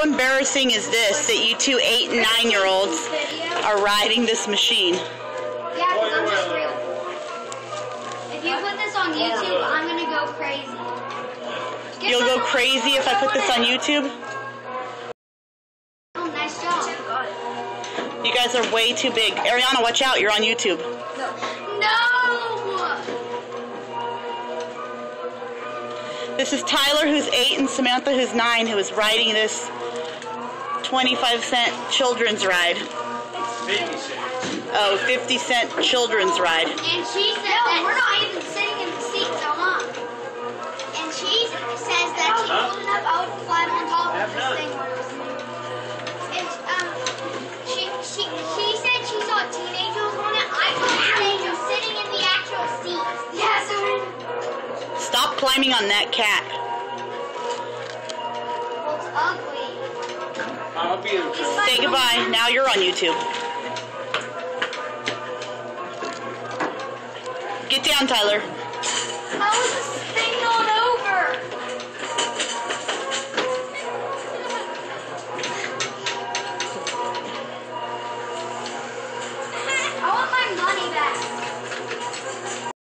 How embarrassing is this that you two eight and nine year olds are riding this machine? Yeah, because I'm just real. If you put this on YouTube, I'm gonna go crazy. Get You'll go crazy if I put this on YouTube? Oh, nice job. You guys are way too big. Ariana, watch out, you're on YouTube. No! This is Tyler, who's eight, and Samantha, who's nine, who is riding this 25 cent children's ride. Oh, 50 cent children's ride. And she said that we're not even sitting in the seats, so mom. And she says that she's old enough, I would climb on top of this thing. And um, she she she said she saw teenagers on it. I saw teenagers sitting in the actual seats. Yeah, so Stop climbing on that cat. well, it's ugly. Say goodbye. Now you're on YouTube. Get down, Tyler.